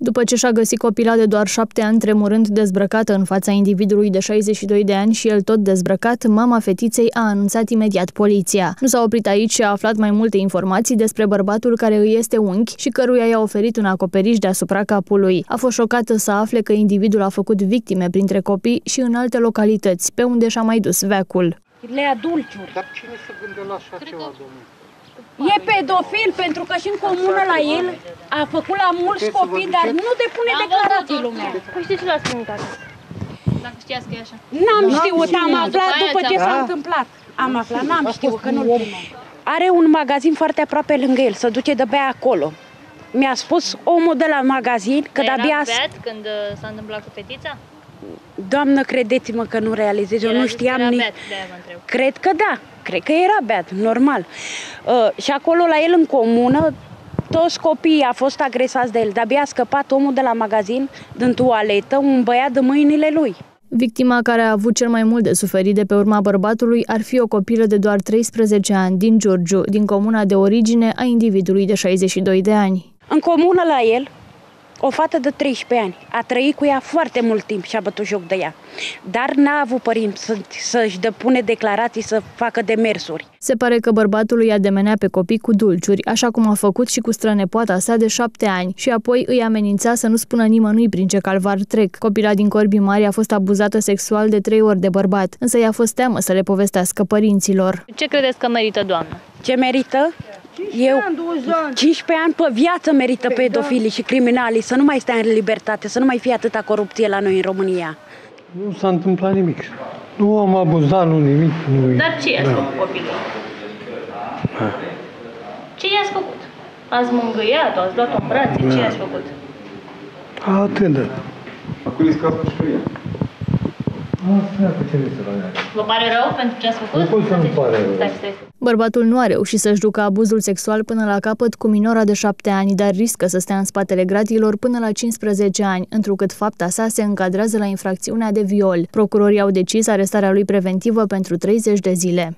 După ce și-a găsit copila de doar șapte ani tremurând dezbrăcată în fața individului de 62 de ani și el tot dezbrăcat, mama fetiței a anunțat imediat poliția. Nu s-a oprit aici și a aflat mai multe informații despre bărbatul care îi este unchi și căruia i-a oferit un acoperiș deasupra capului. A fost șocată să afle că individul a făcut victime printre copii și în alte localități, pe unde și-a mai dus vecul. Le adulciuri. Dar cine se gânde la așa ceva, domnule? E pedofil pentru că și în comună la el a făcut la mulți Puteți să vă copii, dar duceți? nu depune declarații lumea. Păi știți ce l-ați primit acasă? Dacă știați că e așa. N-am știut, am știut. aflat După aia după ce ți-am- s-a Da. întâmplat. Am aflat, n-am știut că nu-l primim. Are un magazin foarte aproape lângă el, să duce de bea acolo. Mi-a spus omul de la magazin că Dar de-abia... era beat când uh, s-a întâmplat cu fetița? Doamnă, credeți-mă că nu realizez, eu El a nu zis că știam era nici... beat, de-aia vă întreb. Cred că da, cred că era beat, normal. Uh, și acolo la el în comună, toți copiii a fost agresați de el. De-abia a scăpat omul de la magazin, din toaletă, un băiat de mâinile lui. Victima care a avut cel mai mult de suferit de pe urma bărbatului ar fi o copilă de doar 13 ani din Giurgiu, din comuna de origine a individului de 62 de ani. În comună la el, o fată de 13 ani a trăit cu ea foarte mult timp și a bătut joc de ea. Dar n-a avut părinți să, să-și depune declarații, să facă demersuri. Se pare că bărbatul îi ademenea pe copii cu dulciuri, așa cum a făcut și cu strănepoata sa de șapte ani, și apoi îi amenința să nu spună nimănui prin ce calvar trec. Copila din Corbii Mari a fost abuzată sexual de trei ori de bărbat, însă i-a fost teamă să le povestească părinților. Ce credeți că merită, doamnă? Ce merită? Eu, 15 ani pe viață merită pedofilii și criminalii să nu mai stea în libertate, să nu mai fie atâta corupție la noi în România. Nu s-a întâmplat nimic. Nu am abuzat, nu nimic. Nu Dar ce i-ați Da. făcut copilul? Ce i-ați făcut? Ați mângâiat-o, ați luat-o în brațe, ce i-ați făcut? Atât de. Acum îi scapă și pe ea. Vă pare rău pentru ce ați făcut? Nu pot să-mi pare rău. Stai, stai. Bărbatul nu a reușit să-și ducă abuzul sexual până la capăt cu minora de șapte ani, dar riscă să stea în spatele gratilor până la 15 ani, întrucât fapta sa se încadrează la infracțiunea de viol. Procurorii au decis arestarea lui preventivă pentru 30 de zile.